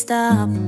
stop.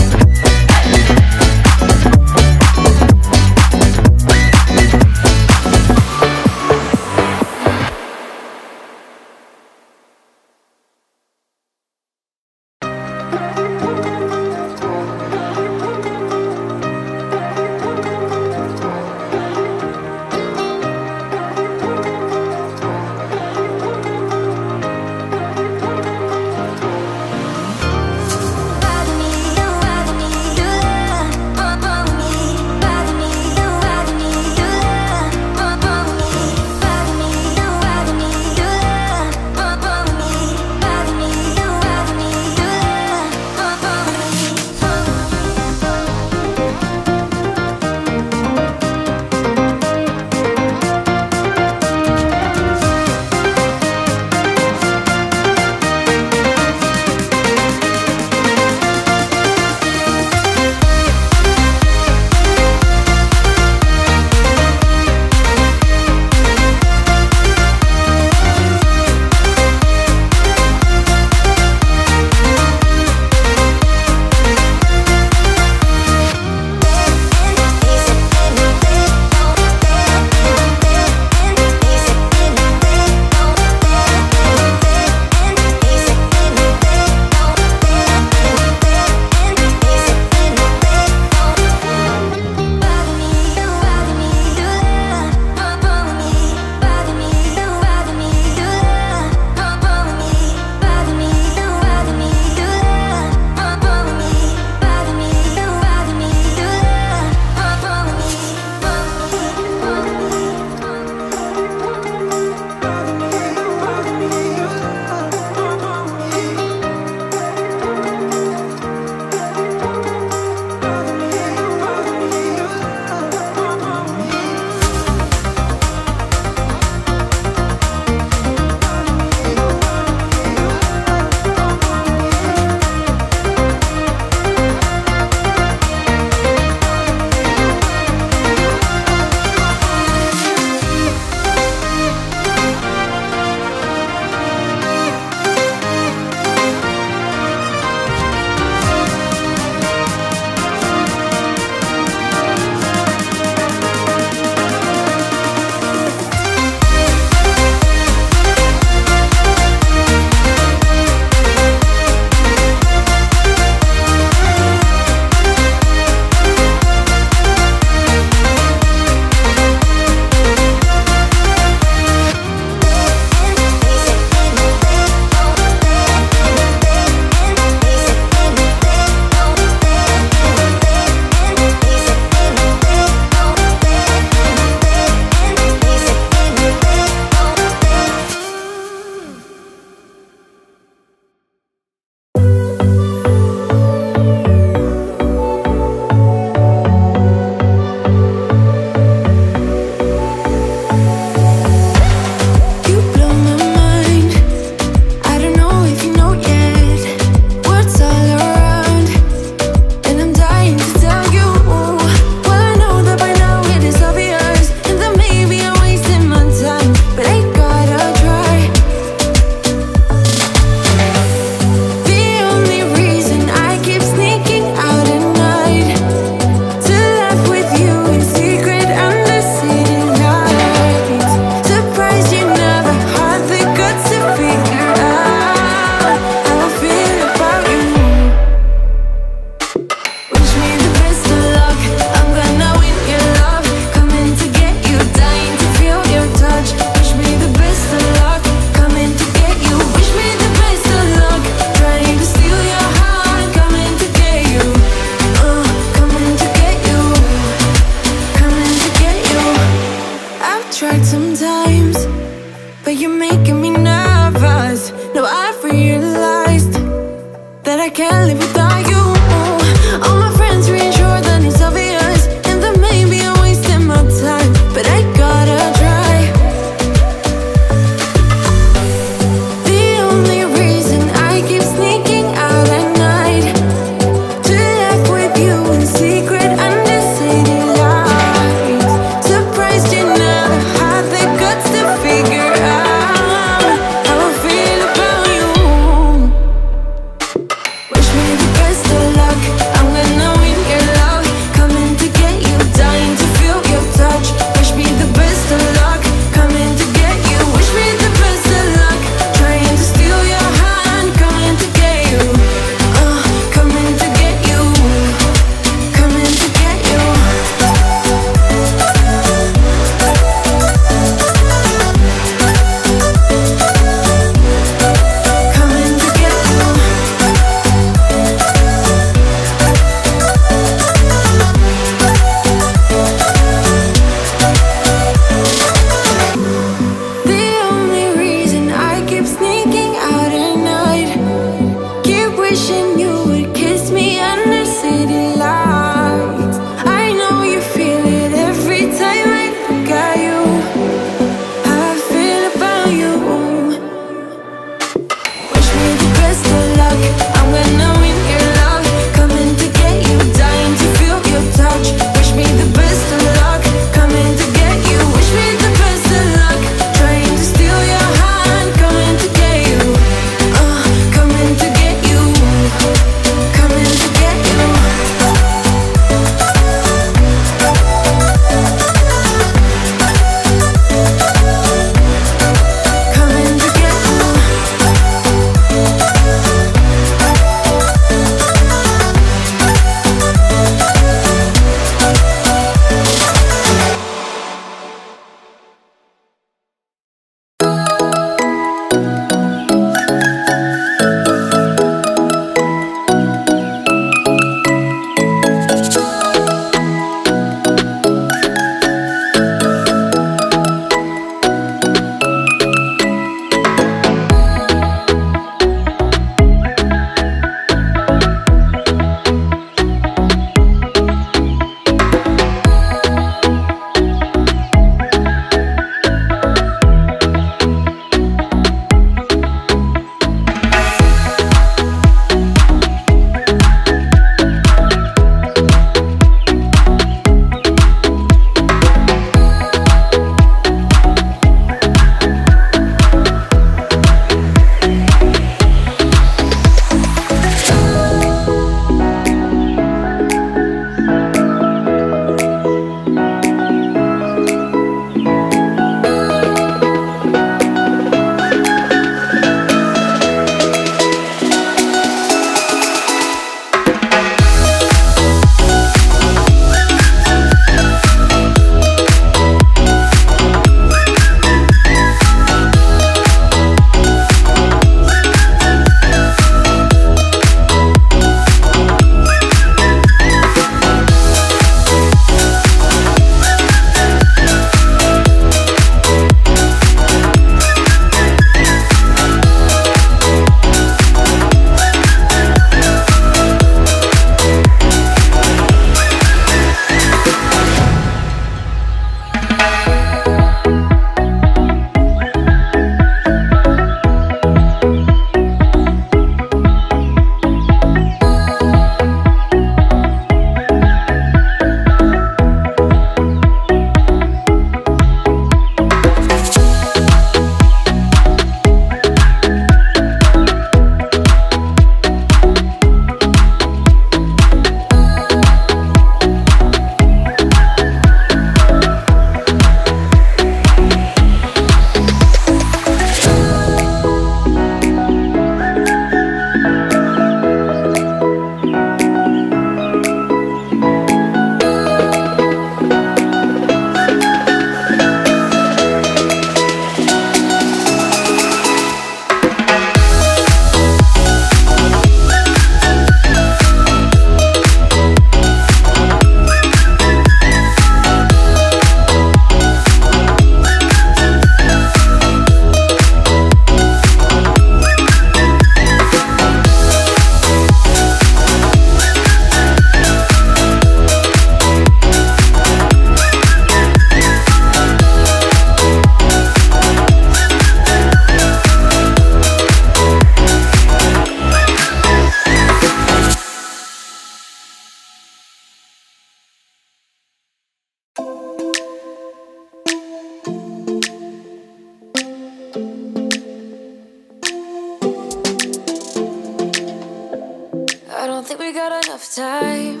Time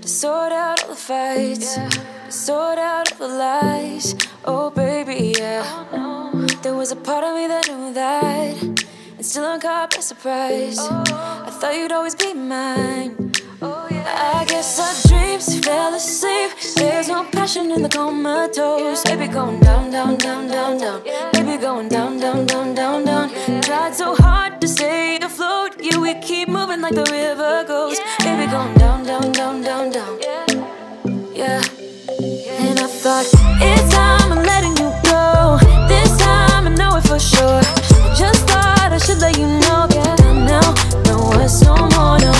to sort out all the fights, to sort out all the lies. Oh, baby, yeah. There was a part of me that knew that, and still I'm caught by surprise. I thought you'd always be mine. I guess our dreams fell asleep. There's no passion in the comatose. Baby, going down, down, down, down, down. Baby, going down, down, down, down, down. Tried so hard to stay afloat. Yeah, we keep moving like the river goes. Baby, going down, down, down, down, down. Yeah. And I thought, it's time I'm letting you go. This time I know it for sure. Just thought I should let you know. Yeah, now, no, it's no more, no.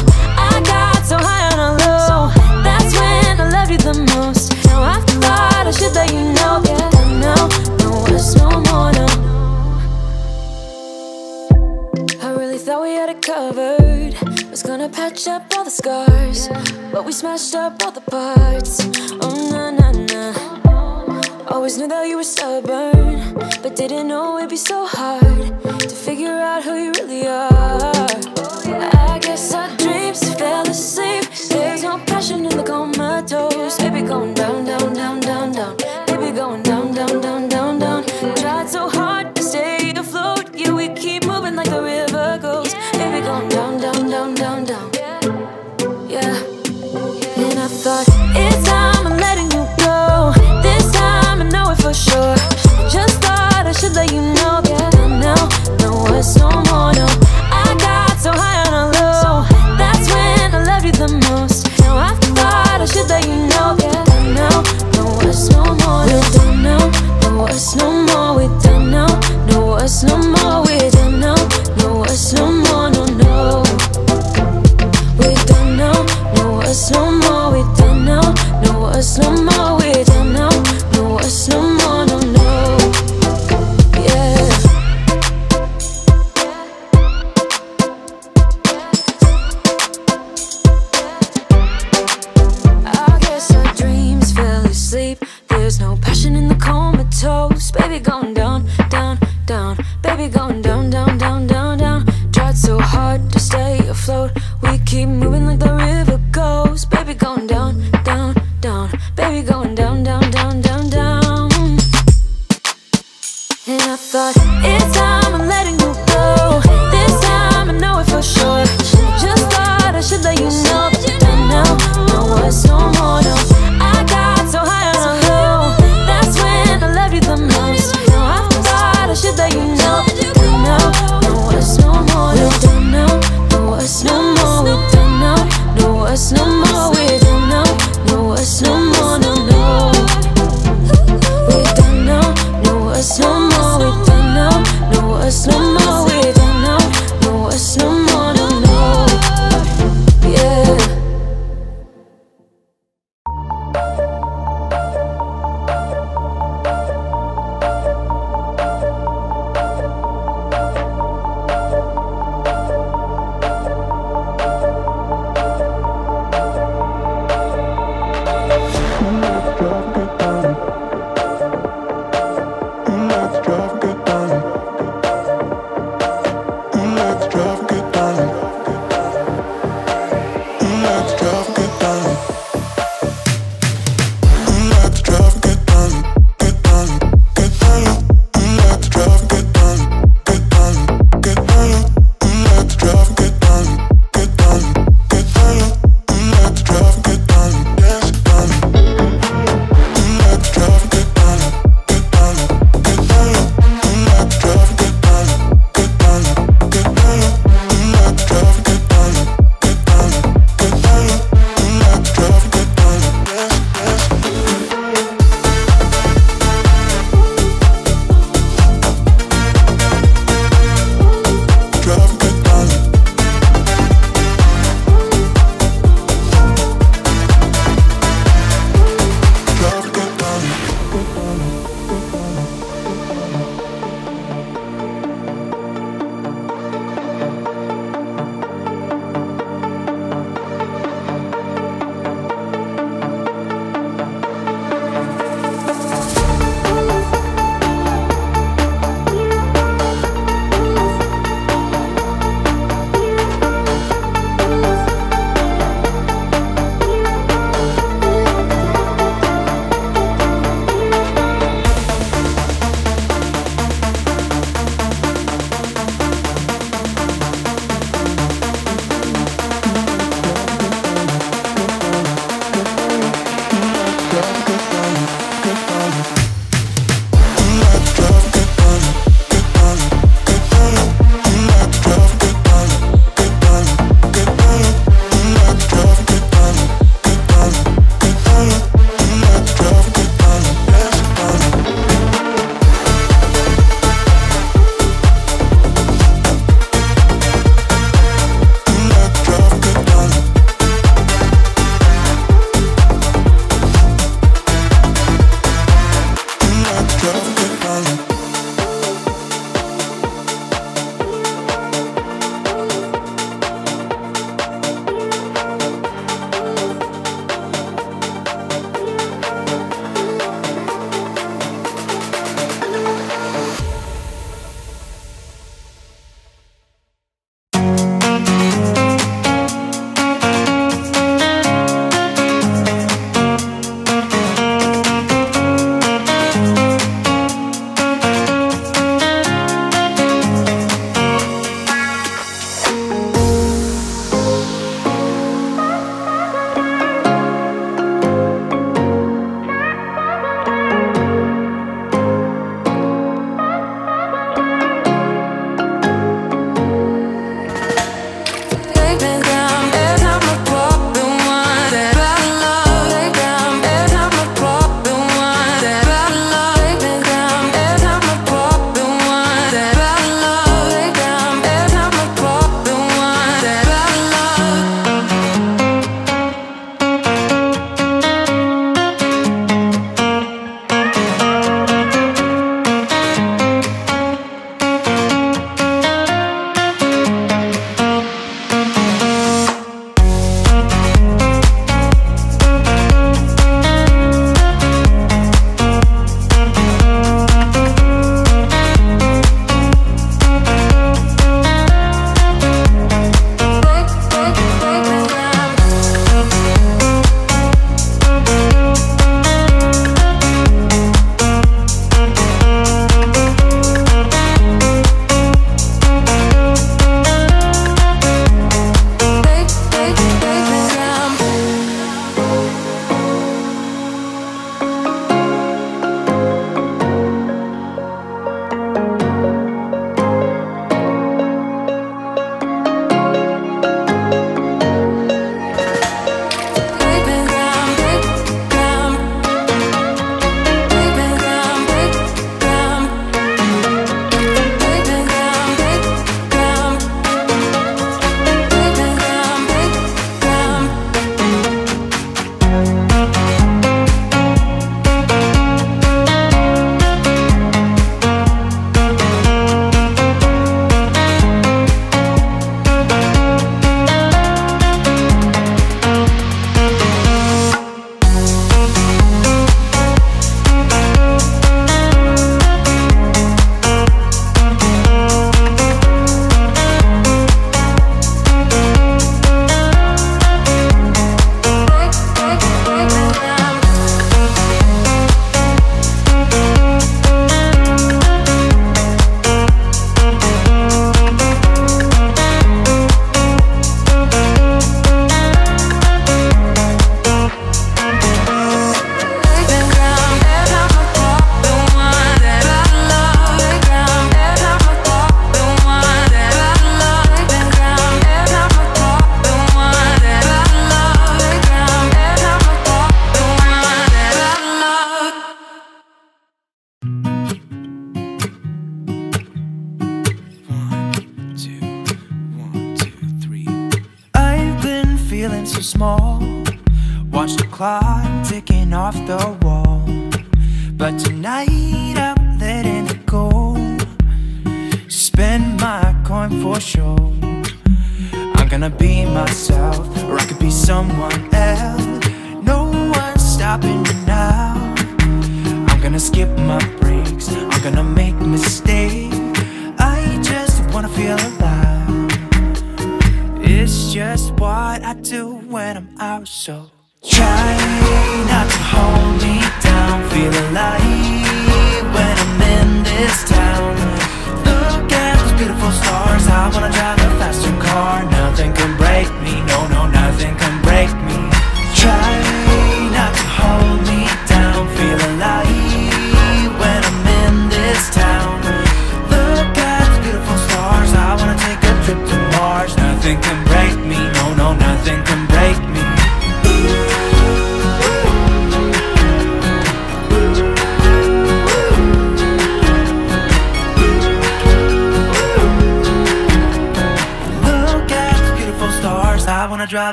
Covered. Was gonna patch up all the scars, but we smashed up all the parts. Oh na na na. Always knew that you were stubborn, but didn't know it'd be so hard to figure out who you really are. I guess our dreams fell asleep. There's no passion in the comatose. Baby, going down, down, down, down, down. Baby, going down, down, down, down, down. No, more. We're done now. No, it's no more.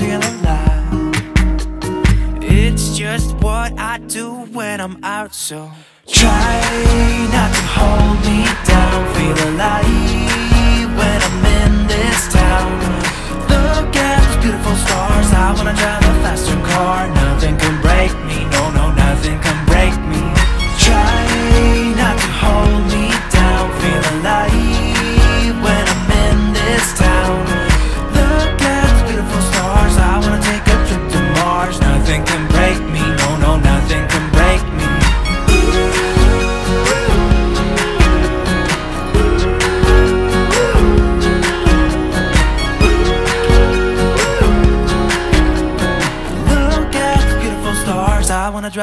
Feel alive. It's just what I do when I'm out, so try not to hold me down. Feel alive when I'm in this town. Look at those beautiful stars. I wanna drive a faster car. Nothing can break me. No, no, nothing can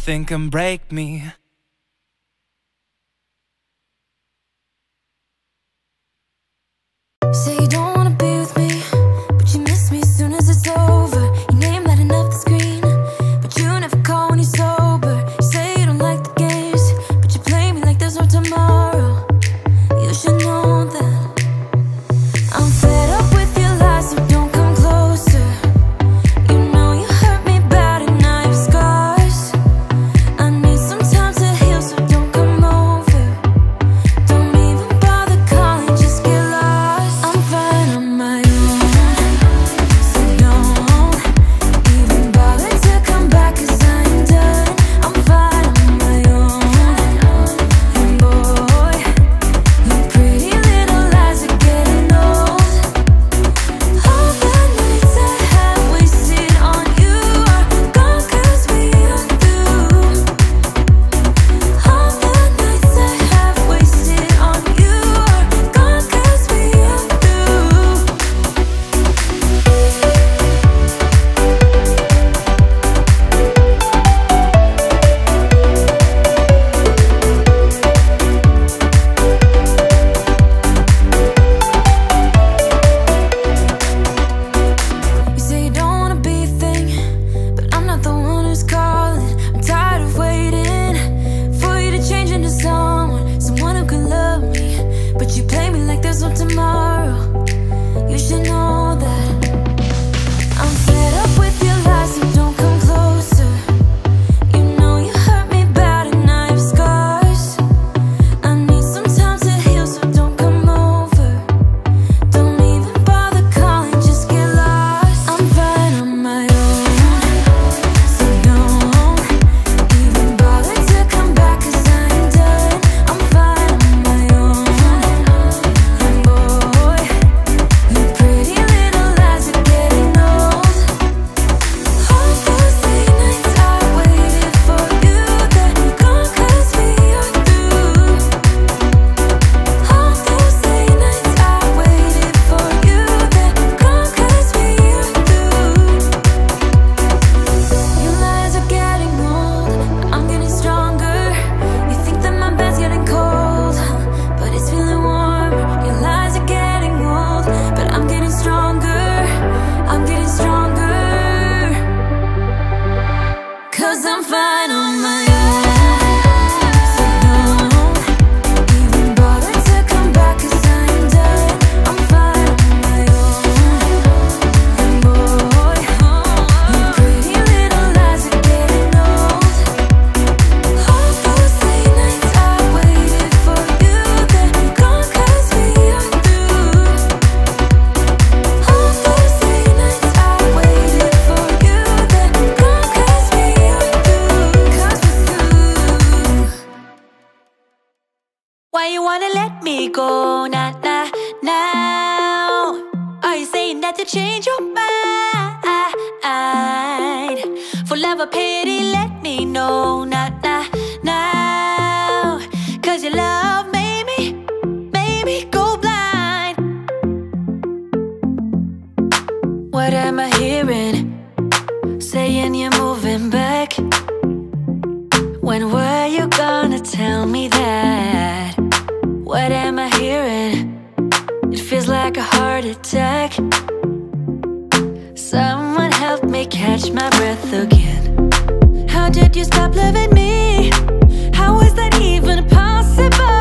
Nothing can break me. What am I hearing? Saying you're moving back When were you gonna tell me that? What am I hearing? It feels like a heart attack Someone help me catch my breath again How did you stop loving me? How is that even possible?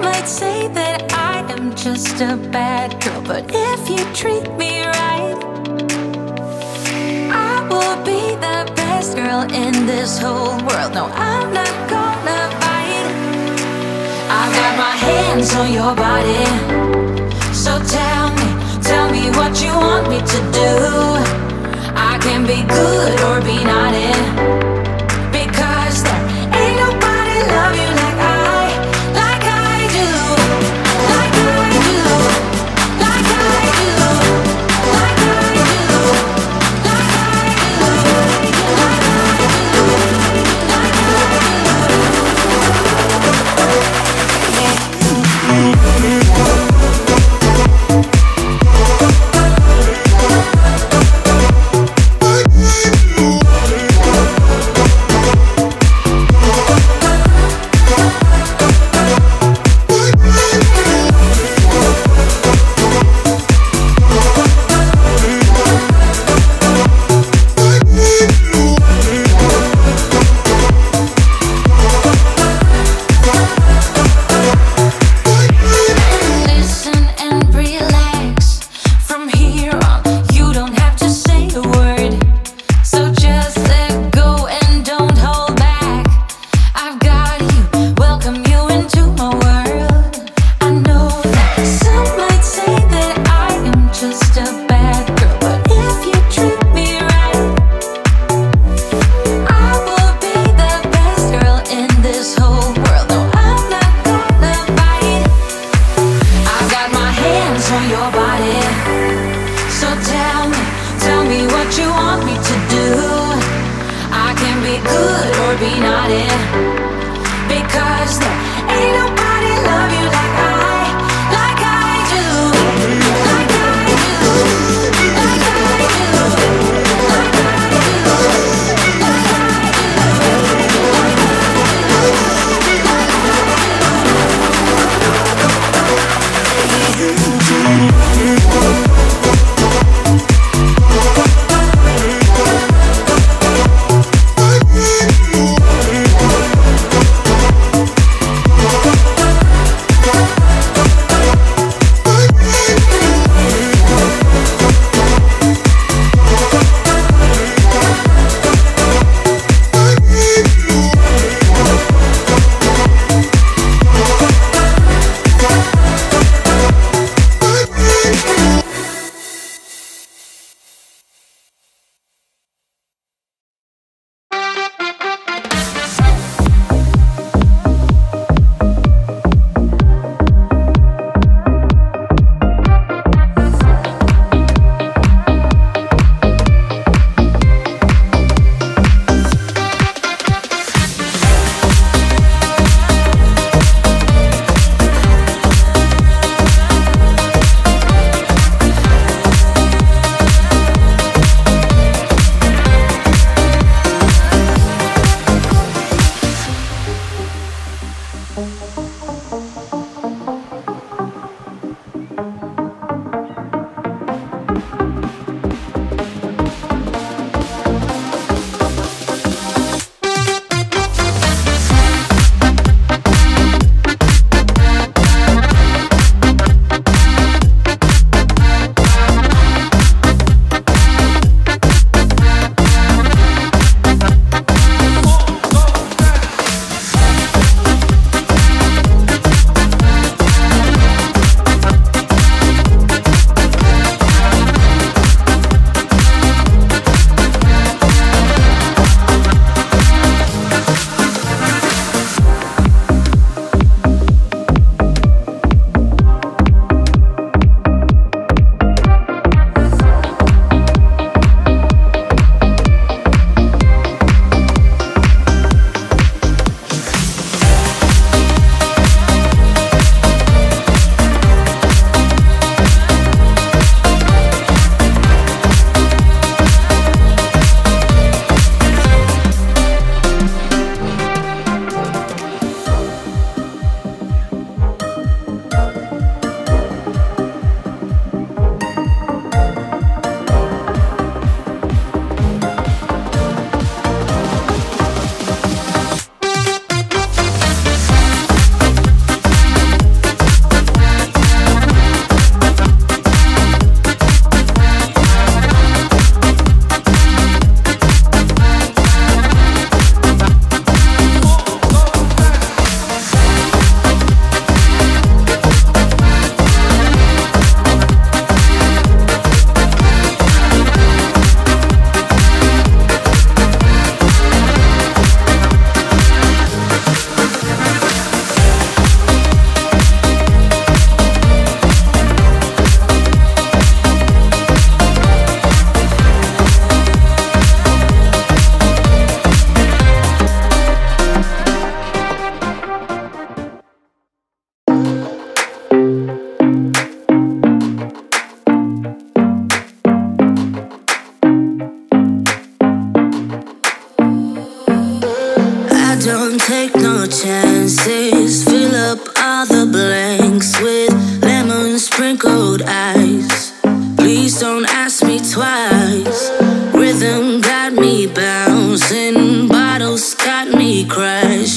Might say that I am just a bad girl, but if you treat me right, I will be the best girl in this whole world. No, I'm not gonna bite. I got my hands on your body, so tell me, tell me what you want me to do. I can be good or be naughty.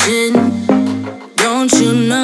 Don't you know?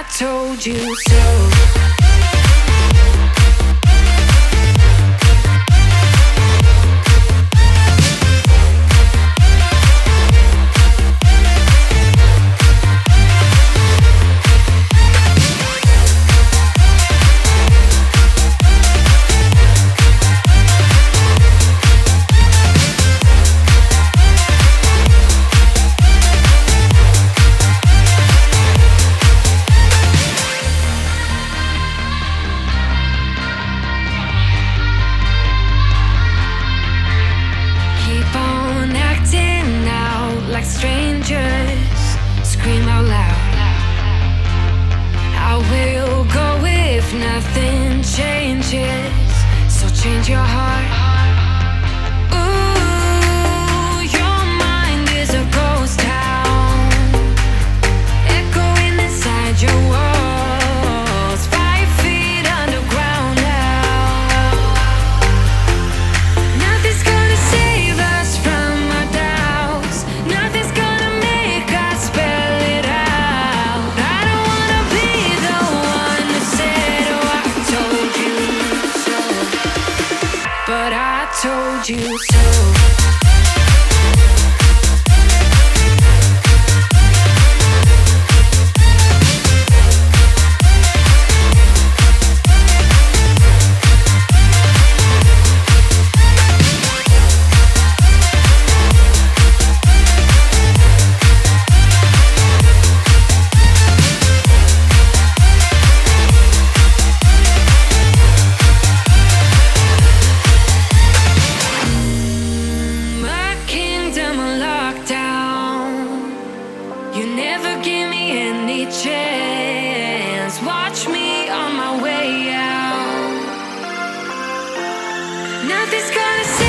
I told you so. Nothing's gonna